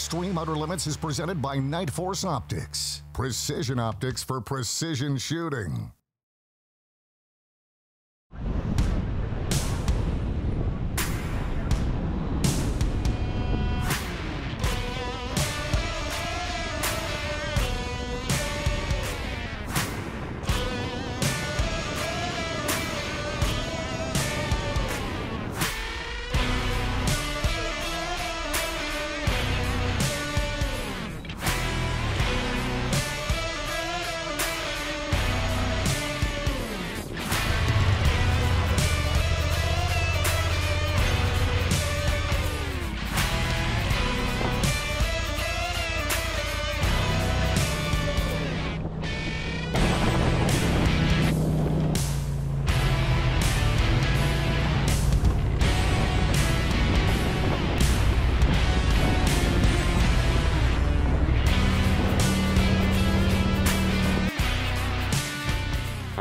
Extreme Outer Limits is presented by Nightforce Optics. Precision optics for precision shooting.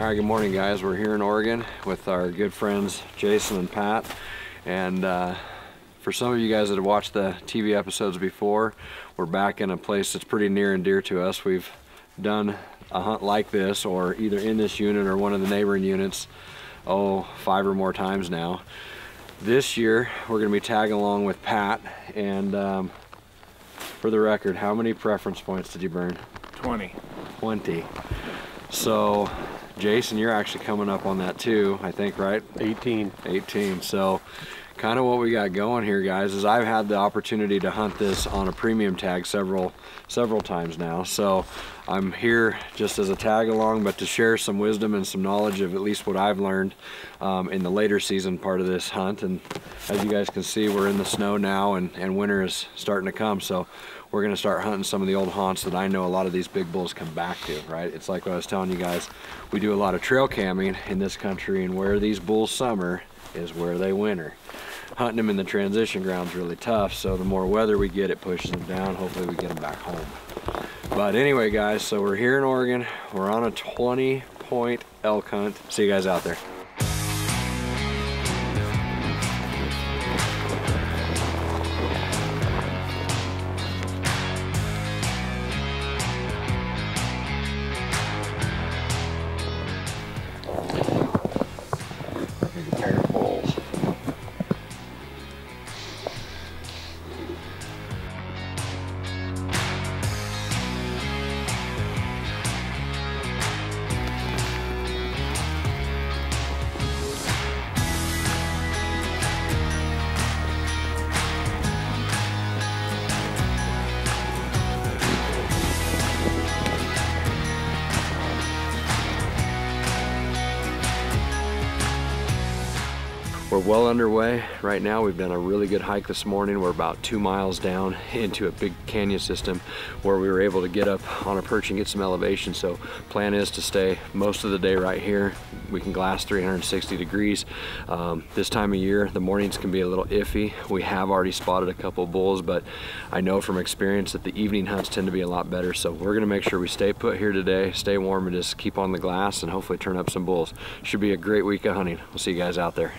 Right, good morning, guys. We're here in Oregon with our good friends Jason and Pat. And uh, for some of you guys that have watched the TV episodes before, we're back in a place that's pretty near and dear to us. We've done a hunt like this, or either in this unit or one of the neighboring units, oh, five or more times now. This year, we're going to be tagging along with Pat. And um, for the record, how many preference points did you burn? 20. 20. So, Jason, you're actually coming up on that too, I think, right? 18. 18. So, kind of what we got going here, guys, is I've had the opportunity to hunt this on a premium tag several, several times now. So, I'm here just as a tag along, but to share some wisdom and some knowledge of at least what I've learned um, in the later season part of this hunt. And as you guys can see, we're in the snow now, and, and winter is starting to come. So, we're to start hunting some of the old haunts that I know a lot of these big bulls come back to, right? It's like what I was telling you guys, we do a lot of trail camming in this country and where these bulls summer is where they winter. Hunting them in the transition ground is really tough, so the more weather we get, it pushes them down. Hopefully we get them back home. But anyway, guys, so we're here in Oregon. We're on a 20 point elk hunt. See you guys out there. Well underway right now. We've done a really good hike this morning. We're about two miles down into a big canyon system where we were able to get up on a perch and get some elevation. So plan is to stay most of the day right here. We can glass 360 degrees. Um, this time of year, the mornings can be a little iffy. We have already spotted a couple bulls, but I know from experience that the evening hunts tend to be a lot better. So we're gonna make sure we stay put here today, stay warm and just keep on the glass and hopefully turn up some bulls. Should be a great week of hunting. We'll see you guys out there.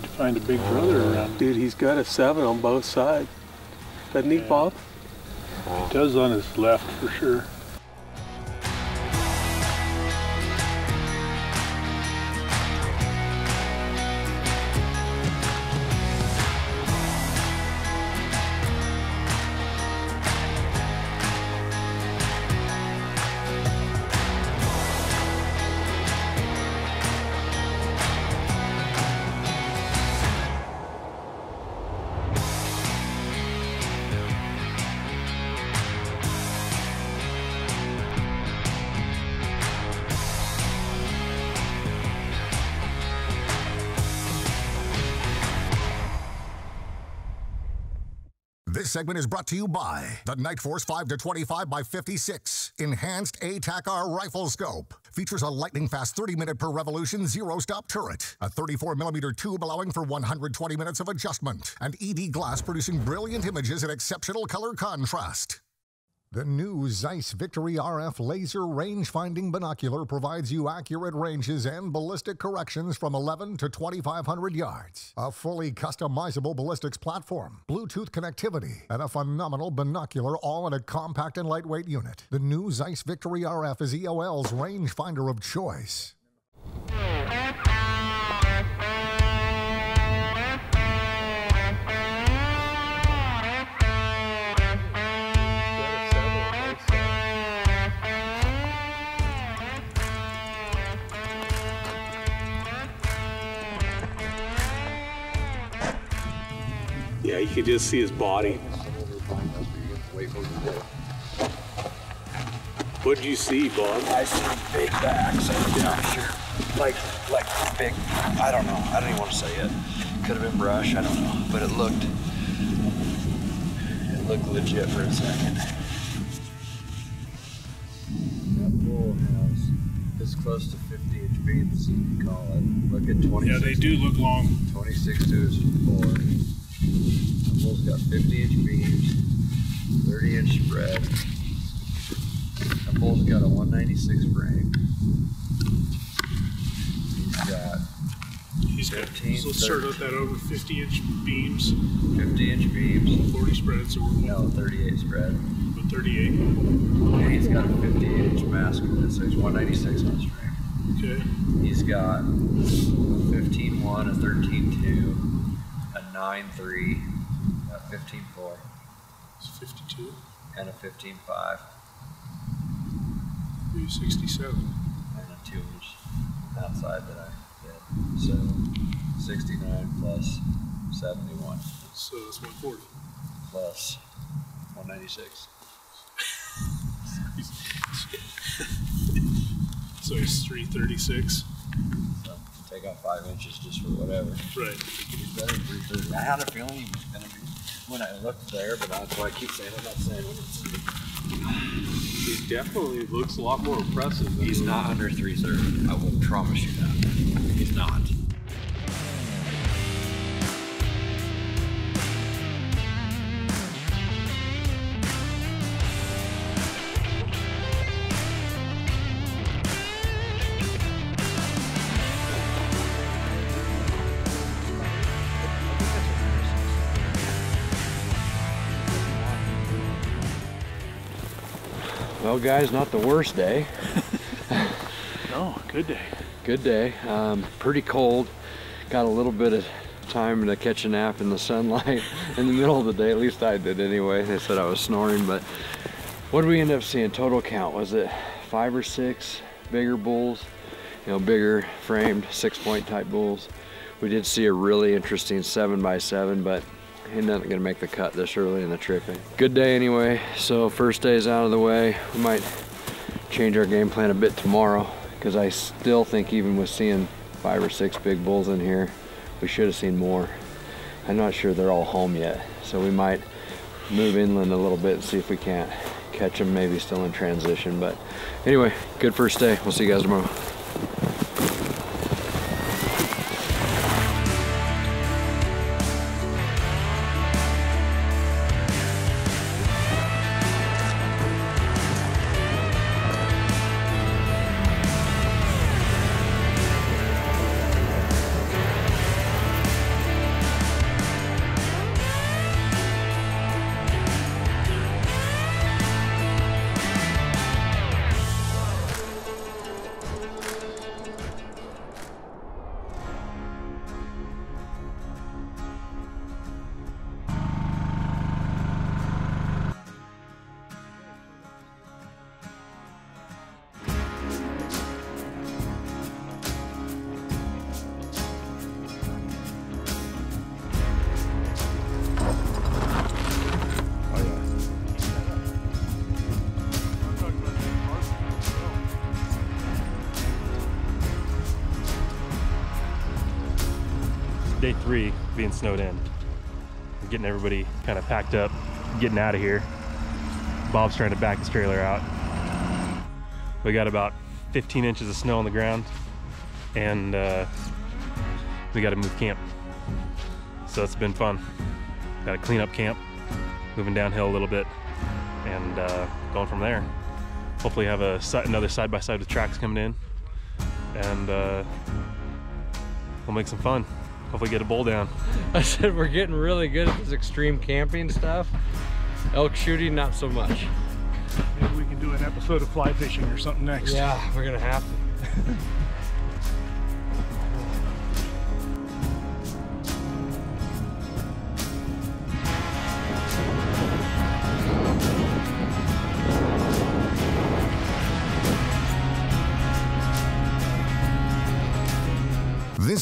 Need to find a big brother around. Dude, he's got a seven on both sides. Doesn't he, Bob? He does on his left for sure. Segment is brought to you by the Nightforce 5 to 25 by 56 Enhanced ATAC-R Rifle Scope. Features a lightning fast 30 minute per revolution zero stop turret, a 34 millimeter tube allowing for 120 minutes of adjustment, and ED glass producing brilliant images in exceptional color contrast. The new Zeiss Victory RF laser range-finding binocular provides you accurate ranges and ballistic corrections from 11 to 2,500 yards. A fully customizable ballistics platform, Bluetooth connectivity, and a phenomenal binocular all in a compact and lightweight unit. The new Zeiss Victory RF is EOL's rangefinder of choice. You can just see his body. What did you see, Bob? I see big backs. Yeah, sure. Like, like big. I don't know. I don't even want to say it. Could have been brush. I don't know. But it looked. It looked legit for a second. That bull has as close to 50 inch beams as you can call it. Look at 26. Yeah, they do look long. 26 to his four. The bull's got 50 inch beams, 30 inch spread. That bull's got a 196 frame. He's got He's got, 15, so let's start out that over 50 inch beams, 50 inch beams, 40 spread, so we're no 38 spread. with 38. And he's got a 50 inch mask so he's 196 on his frame. Okay. He's got a 15 1, a 13 2, 9 3, a 15 4, It's 52. and a 15 5. 367. and a two inch outside that I did. So 69 plus 71 So that's 140. plus 196. So he's 336. So take out five inches just for whatever. Right. He's better than 330. I had a feeling he was going to be when I looked there, but that's why I keep saying I'm not saying it. He definitely looks a lot more impressive. Than He's not under 330. I will promise you that. He's not. Well, guys, not the worst day. No, good day. Good day. Um, pretty cold. Got a little bit of time to catch a nap in the sunlight in the middle of the day. At least I did anyway. They said I was snoring, but what did we end up seeing? Total count was it five or six bigger bulls? You know, bigger framed six point type bulls. We did see a really interesting seven by seven, but he's not gonna make the cut this early in the tripping. Good day anyway. So first day is out of the way. We might change our game plan a bit tomorrow because I still think even with seeing five or six big bulls in here, we should have seen more. I'm not sure they're all home yet, so we might move inland a little bit and see if we can't catch them maybe still in transition. But anyway, good first day. We'll see you guys tomorrow. Day three being snowed in. Getting everybody kind of packed up, getting out of here. Bob's trying to back his trailer out. We got about 15 inches of snow on the ground and uh, we got to move camp. So it's been fun. Got to clean up camp, moving downhill a little bit and uh, going from there. Hopefully have a another side by side with tracks coming in and uh, we'll make some fun. Hopefully get a bull down. I said we're getting really good at this extreme camping stuff. Elk shooting, not so much. Maybe we can do an episode of fly fishing or something next. Yeah, we're gonna have to.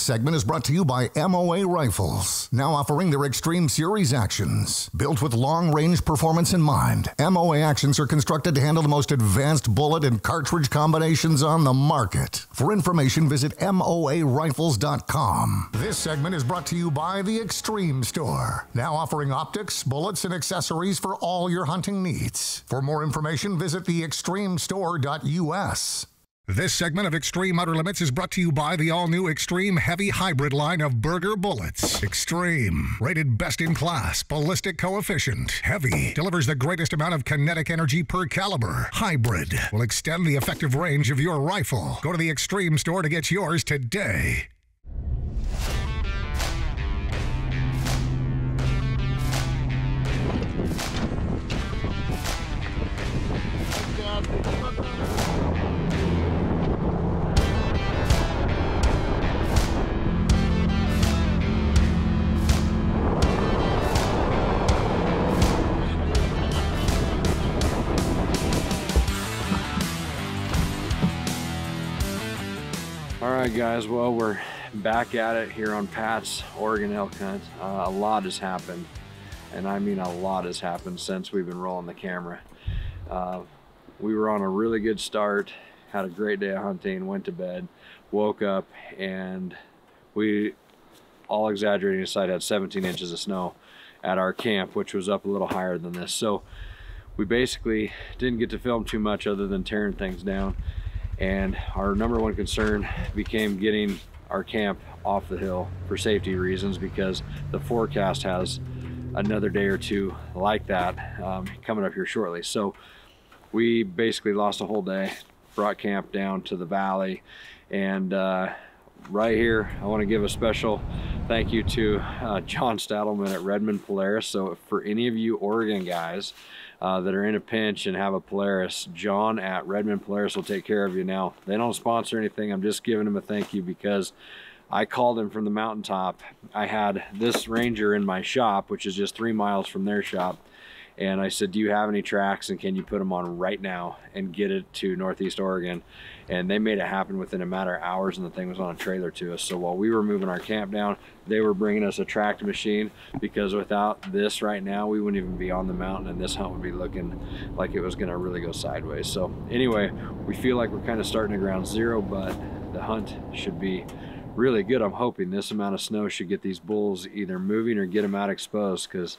segment is brought to you by MOA Rifles, now offering their Extreme Series actions. Built with long range performance in mind, MOA actions are constructed to handle the most advanced bullet and cartridge combinations on the market. For information, visit MOARifles.com. This segment is brought to you by the Extreme Store, now offering optics, bullets, and accessories for all your hunting needs. For more information, visit theextremestore.us. This segment of Extreme Outer Limits is brought to you by the all new Extreme Heavy Hybrid line of Berger bullets. Extreme, rated best in class, ballistic coefficient. Heavy delivers the greatest amount of kinetic energy per caliber. Hybrid will extend the effective range of your rifle. Go to the Extreme store to get yours today. Right, guys. Well, we're back at it here on Pat's Oregon elk hunt. Uh, a lot has happened, and I mean a lot has happened since we've been rolling the camera. Uh, we were on a really good start, had a great day of hunting, went to bed, woke up, and we, all exaggerating aside, had 17 inches of snow at our camp, which was up a little higher than this. So we basically didn't get to film too much other than tearing things down and our number one concern became getting our camp off the hill for safety reasons because the forecast has another day or two like that um, coming up here shortly. So we basically lost a whole day brought camp down to the valley and uh, right here I want to give a special thank you to uh, John Stadelman at Redmond Polaris. So for any of you Oregon guys uh, that are in a pinch and have a Polaris, John at Redmond Polaris will take care of you now. They don't sponsor anything. I'm just giving them a thank you because I called him from the mountaintop. I had this Ranger in my shop, which is just three miles from their shop. And I said, do you have any tracks and can you put them on right now and get it to Northeast Oregon? And they made it happen within a matter of hours and the thing was on a trailer to us. So while we were moving our camp down, they were bringing us a tracked machine because without this right now, we wouldn't even be on the mountain and this hunt would be looking like it was gonna really go sideways. So anyway, we feel like we're kind of starting at ground zero, but the hunt should be really good. I'm hoping this amount of snow should get these bulls either moving or get them out exposed because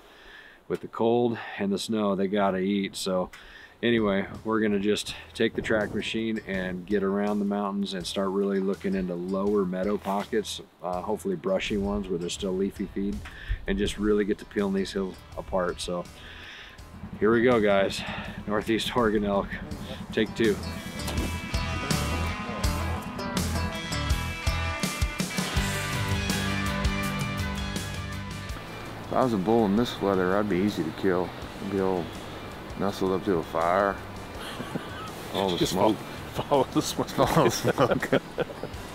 with the cold and the snow, they gotta eat. So anyway, we're gonna just take the track machine and get around the mountains and start really looking into lower meadow pockets, uh, hopefully brushy ones where there's still leafy feed, and just really get to peeling these hills apart. So here we go, guys. Northeast Oregon elk, take two. I was a bull in this weather, I'd be easy to kill. I'd be all nestled up to a fire. All the Just smoke. Follow the smoke. All the smoke.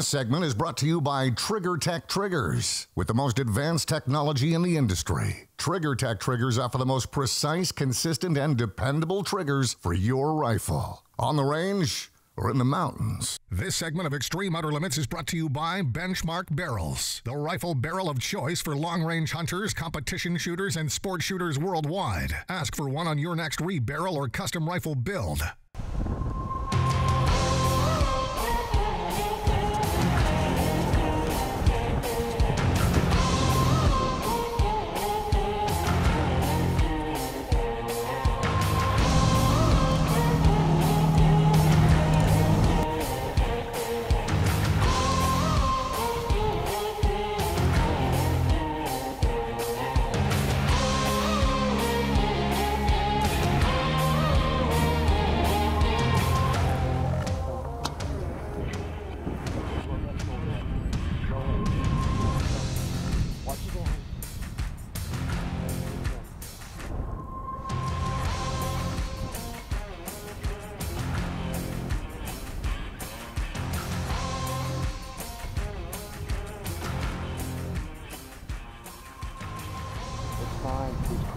This segment is brought to you by TriggerTech Triggers. With the most advanced technology in the industry, TriggerTech Triggers offer the most precise, consistent, and dependable triggers for your rifle. On the range or in the mountains. This segment of Extreme Outer Limits is brought to you by Benchmark Barrels, the rifle barrel of choice for long range hunters, competition shooters, and sport shooters worldwide. Ask for one on your next rebarrel or custom rifle build.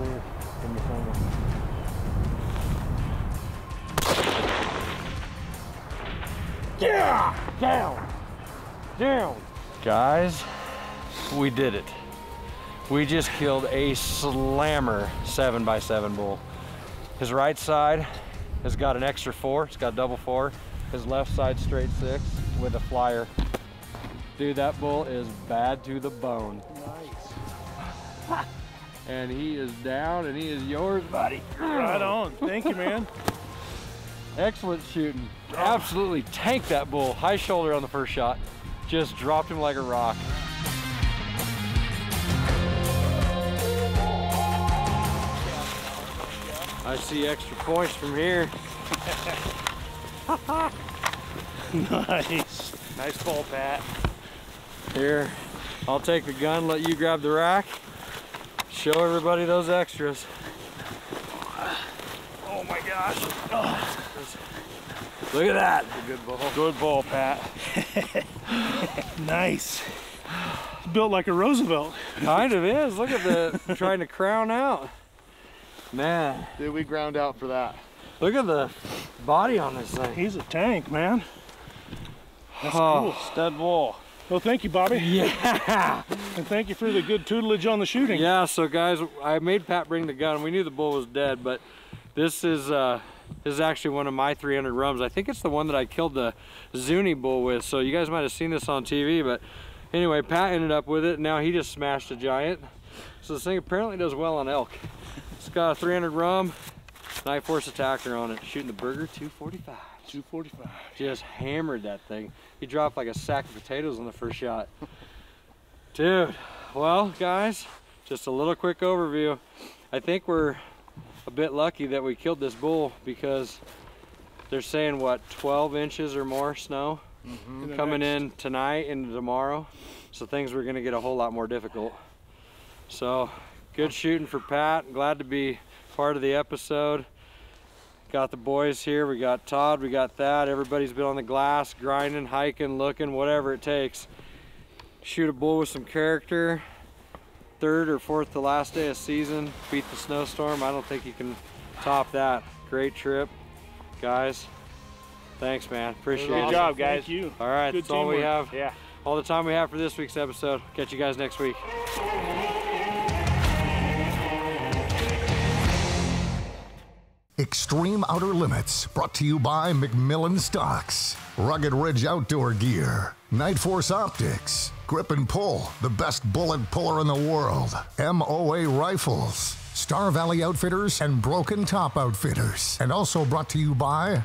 Clear from the corner. Yeah! Down! Down! Guys, we did it. We just killed a slammer 7x7 bull. His right side has got an extra four, it's got double four. His left side straight six with a flyer. Dude, that bull is bad to the bone. Nice. and he is down and he is yours, buddy. Right on. Thank you, man. Excellent shooting. Absolutely tanked that bull. High shoulder on the first shot. Just dropped him like a rock. I see extra points from here. nice. Nice ball, Pat. Here, I'll take the gun, let you grab the rack. Show everybody those extras. Oh my gosh. Look at that. Good ball. Good ball, Pat. nice. It's built like a Roosevelt. Kind of is. Look at the trying to crown out. Man, Did we ground out for that. look at the body on this thing. He's a tank, man. That's Oh. cool. Stud ball. Well, thank you, Bobby. Yeah. And thank you for the good tutelage on the shooting. Yeah, so guys, I made Pat bring the gun. We knew the bull was dead, but this is uh this is actually one of my 300 RUMs. I think it's the one that I killed the Zuni bull with. So you guys might have seen this on TV, but anyway, Pat ended up with it. Now he just smashed a giant. So this thing apparently does well on elk. It's got a 300 RUM, Night Force ATACR on it, shooting the Berger 245. 245. Just hammered that thing. He dropped like a sack of potatoes on the first shot. Dude, well guys, just a little quick overview. I think we're a bit lucky that we killed this bull because they're saying what 12 inches or more snow mm-hmm. In the coming next- in tonight and tomorrow. So things were gonna get a whole lot more difficult. So good shooting for Pat. Glad to be part of the episode. Got the boys here. We got Todd, we got Thad. Everybody's been on the glass, grinding, hiking, looking, whatever it takes. Shoot a bull with some character. Third or fourth to last day of season. Beat the snowstorm. I don't think you can top that. Great trip. Guys, thanks man. Appreciate Good it. Good job, guys. Thank you. All right, Good that's all we teamwork. have. Yeah. All the time we have for this week's episode. Catch you guys next week. Extreme Outer Limits, brought to you by McMillan Stocks, Rugged Ridge Outdoor Gear, Nightforce Optics, Grip and Pull, the best bullet puller in the world, MOA Rifles, Star Valley Outfitters, and Broken Top Outfitters. And also brought to you by